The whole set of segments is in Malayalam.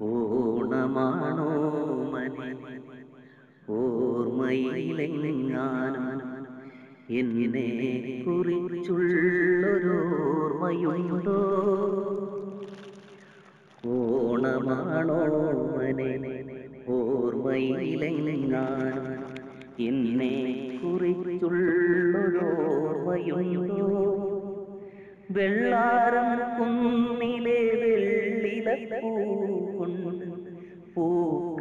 ഓണമാണോ മനി ഓർമ്മയിലെങ്ങാനും എന്നെ കുറിച്ചുള്ളൊരോർമ്മയുണ്ടോ? ഓണമാണോ മനെ ഓർമ്മയിലെങ്ങാനും എന്നെ കുറിച്ചുള്ളൊരോർമ്മയുണ്ടോ? വെള്ളാരം കുന്നിലെ വെള്ളിലപ്പൂ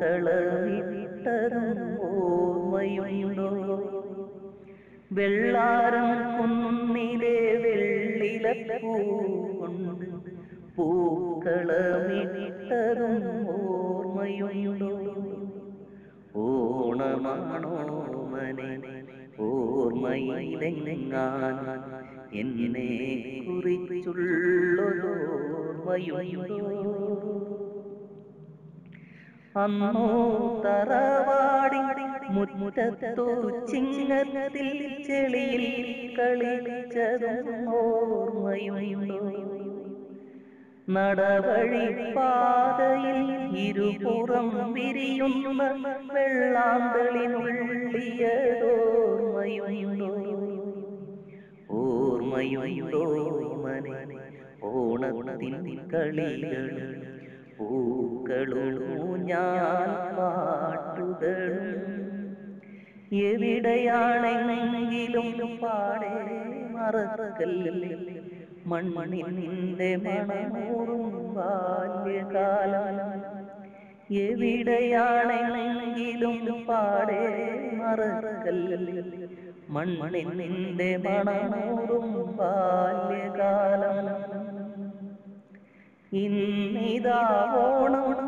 പൂക്കളമിട്ടതും ഓർമ്മയുണ്ടോ? വെള്ളാരം കുന്നിലെ വെള്ളിലപ്പൂ കൊണ്ട് പൂക്കളമിട്ടതും ഓർമ്മയുണ്ടോ? ഓണമാണോ മനെ ഓർമ്മയിലെങ്ങാൻ? എന്നെ കുറിച്ചുള്ളൊരോർമ്മയുണ്ടോ അന്നോ തറവാടി മുറ്റത്തു ചിങ്ങത്തിൽ ചെളിയിൽ കളിച്ചതും ഓർമ്മയുണ്ടോ നടവഴി പാതയിൽ ഇരുപുറം വിരിയുന്ന വെള്ളാന്തളിനുള്ളിയതോർമ്മയുണ്ടോ? ഓർമ്മയുണ്ടോ മനെ ഓണത്തിൻ കളികൾ പൂക്കളും ഞാൻ പാട്ടുകളും എവിടെയാണെങ്കിലും പാടെ മറക്കല്ലേ മൺമണിന്റെ മണമൂറും ബാല്യകാലം എവിടെയാണെങ്കിലും പാടെ മറക്കല്ലേ മൺമണിന്റെ മണമൂറും ബാല്യകാലം ഇന്നിതാ ഓണം.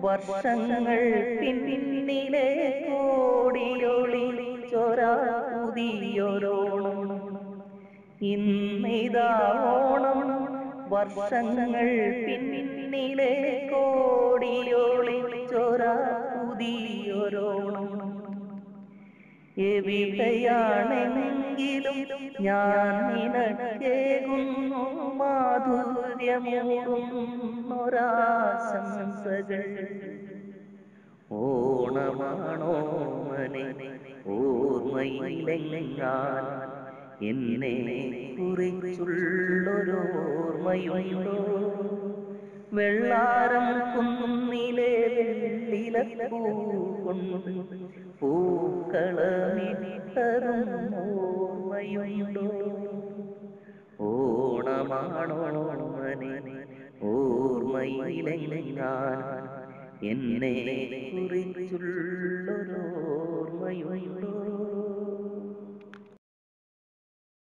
വർഷങ്ങൾ പിന്നിലെ കോടിയൊളി ചൊരാ പുതിയൊരോണം. ഇന്നിതാ ഓണം. വർഷങ്ങൾ പിന്നിലെ കോടിയൊളി ചൊരാ പുതിയൊരോണം. എവിടെയാണെങ്കിലും ഞാൻ നിനക്കേകുന്നു മാധുര്യമൂറുന്നൊരാശംസകൾ ഓണമാണോ മനെ ഓർമ്മയിലെങ്ങാൻ? എന്നെ കുറിച്ചുള്ളൊരോർമ്മയുണ്ടോ? വെള്ളാരം കുന്നിലെ വെള്ളിലപ്പൂ ഓണമാണോ அவனை ஓர்மையிலை நான் என்னை குறிச்சுள்ளோர்மையுள்ளோ